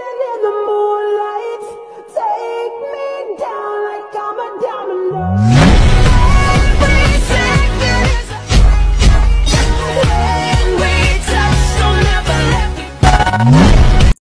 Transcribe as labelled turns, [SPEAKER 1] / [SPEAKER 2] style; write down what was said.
[SPEAKER 1] singing the